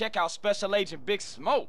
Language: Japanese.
Check out Special Agent Big Smoke.